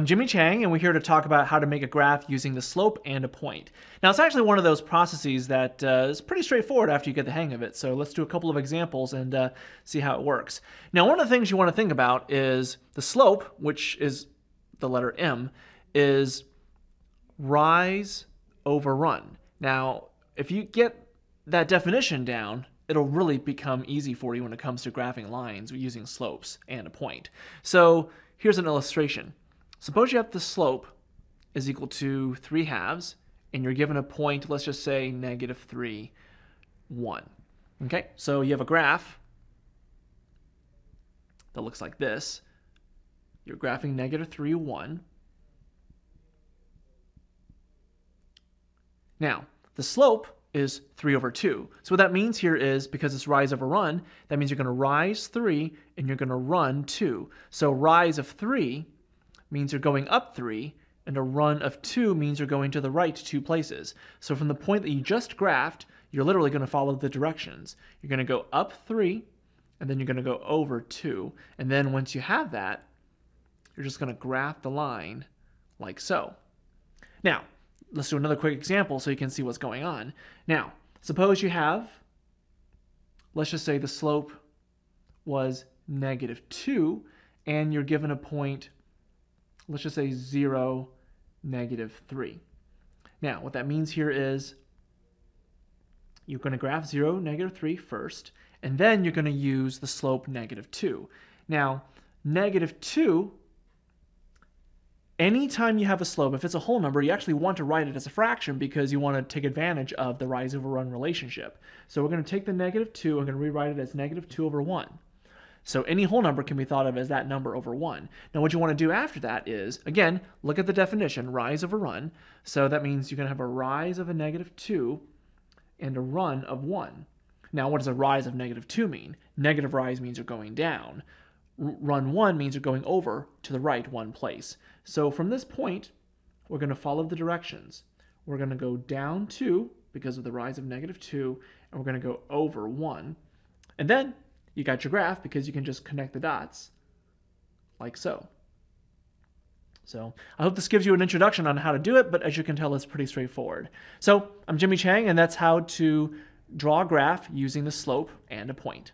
I'm Jimmy Chang, and we're here to talk about how to make a graph using the slope and a point. Now, it's actually one of those processes that uh, is pretty straightforward after you get the hang of it. So let's do a couple of examples and uh, see how it works. Now, one of the things you want to think about is the slope, which is the letter m, is rise over run. Now, if you get that definition down, it'll really become easy for you when it comes to graphing lines using slopes and a point. So here's an illustration. Suppose you have the slope is equal to 3 halves, and you're given a point, let's just say negative 3, 1. Okay, so you have a graph that looks like this. You're graphing negative 3, 1. Now, the slope is 3 over 2. So what that means here is, because it's rise over run, that means you're going to rise 3 and you're going to run 2. So rise of 3 means you're going up 3, and a run of 2 means you're going to the right two places. So from the point that you just graphed, you're literally going to follow the directions. You're going to go up 3, and then you're going to go over 2. And then once you have that, you're just going to graph the line like so. Now, let's do another quick example so you can see what's going on. Now, suppose you have, let's just say the slope was negative 2, and you're given a point, let's just say 0, negative 3. Now, what that means here is you're going to graph 0, negative 3 first, and then you're going to use the slope negative 2. Now, negative 2 anytime you have a slope, if it's a whole number, you actually want to write it as a fraction because you want to take advantage of the rise over run relationship. So we're going to take the negative 2, I'm going to rewrite it as negative 2 over 1. So any whole number can be thought of as that number over 1. Now what you want to do after that is, again, look at the definition, rise over run. So that means you're going to have a rise of a negative 2 and a run of 1. Now what does a rise of negative 2 mean? Negative rise means you're going down run 1 means you're going over to the right one place. So from this point, we're going to follow the directions. We're going to go down 2 because of the rise of negative 2, and we're going to go over 1. And then you got your graph because you can just connect the dots like so. So I hope this gives you an introduction on how to do it, but as you can tell, it's pretty straightforward. So I'm Jimmy Chang, and that's how to draw a graph using the slope and a point.